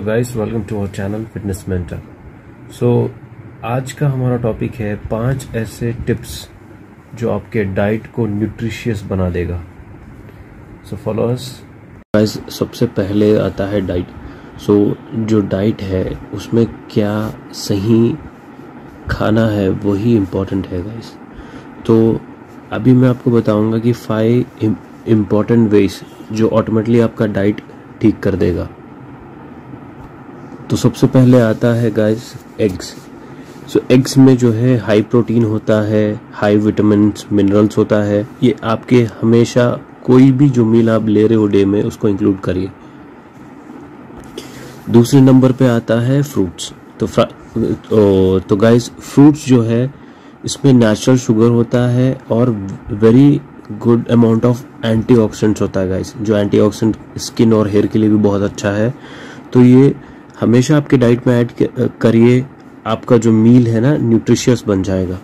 Guys welcome to our channel fitness mentor so आज का हमारा टॉपिक है पाँच ऐसे टिप्स जो आपके डाइट को न्यूट्रिशियस बना देगा। सो फॉलो अस गाइस सबसे पहले आता है डाइट सो so, जो डाइट है उसमें क्या सही खाना है वही इम्पोर्टेंट है गाइस तो अभी मैं आपको बताऊँगा कि फाइव इंपॉर्टेंट वेज जो ऑटोमेटिकली आपका डाइट ठीक कर देगा। तो सबसे पहले आता है गाइस एग्स सो एग्स में जो है हाई प्रोटीन होता है हाई विटामिन मिनरल्स होता है. ये आपके हमेशा कोई भी जो मील आप ले रहे हो डे में उसको इंक्लूड करिए. दूसरे नंबर पे आता है फ्रूट्स तो तो, तो गाइस फ्रूट्स जो है इसमें नेचुरल शुगर होता है और very good amount of antioxidants होता है गाइस जो एंटीऑक्सीडेंट स्किन और हेयर के लिए भी बहुत अच्छा है. तो ये हमेशा आपके डाइट में ऐड करिए आपका जो मील है ना न्यूट्रिशियस बन जाएगा।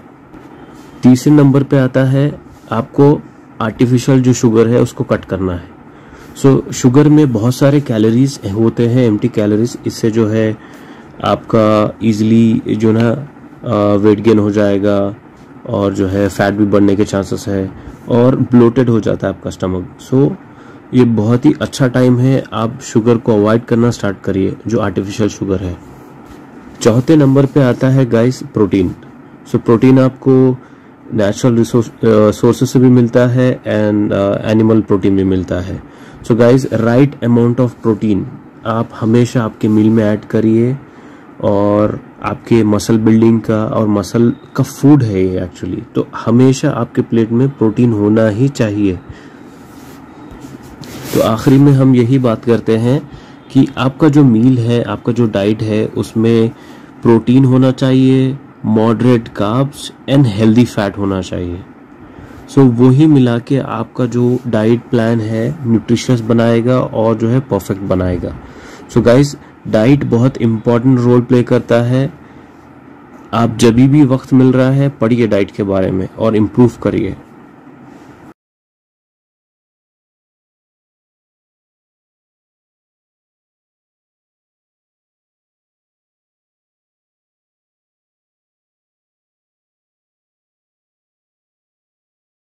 तीसरे नंबर पे आता है आपको आर्टिफिशियल जो शुगर है उसको कट करना है। सो so, शुगर में बहुत सारे कैलोरीज होते हैं एम्प्टी कैलोरीज इससे जो है आपका इजीली जो ना वेट गेन हो जाएगा और जो है फैट भी बढ़ने के चांसेस है और ब्लोटेड हो जाता है आपका स्टमक सो so, ये बहुत ही अच्छा टाइम है, आप शुगर को अवॉइड करना स्टार्ट करिए, जो आर्टिफिशियल शुगर है। चौथे नंबर पे आता है गाइस प्रोटीन सो प्रोटीन आपको नेचुरल सोर्सेस से भी मिलता है एंड एनिमल प्रोटीन भी मिलता है। So guys right amount of protein आप हमेशा आपके मील में ऐड करिए और आपके मसल बिल्डिंग का और मसल का फ़ूड है ये एक्चुअली तो हमेशा आपके प्लेट में प्रोटीन होना ही चाहिए। तो आखिरी में हम यही बात करते हैं कि आपका जो मील है आपका जो डाइट है उसमें प्रोटीन होना चाहिए moderate carbs and healthy fat होना चाहिए। सो so, वही मिला के आपका जो डाइट प्लान है न्यूट्रिशियस बनाएगा और जो है परफेक्ट बनाएगा। सो गाइस डाइट बहुत इंपॉर्टेंट रोल प्ले करता है। आप जब भी वक्त मिल रहा है पढ़िए डाइट के बारे में और इम्प्रूव करिए।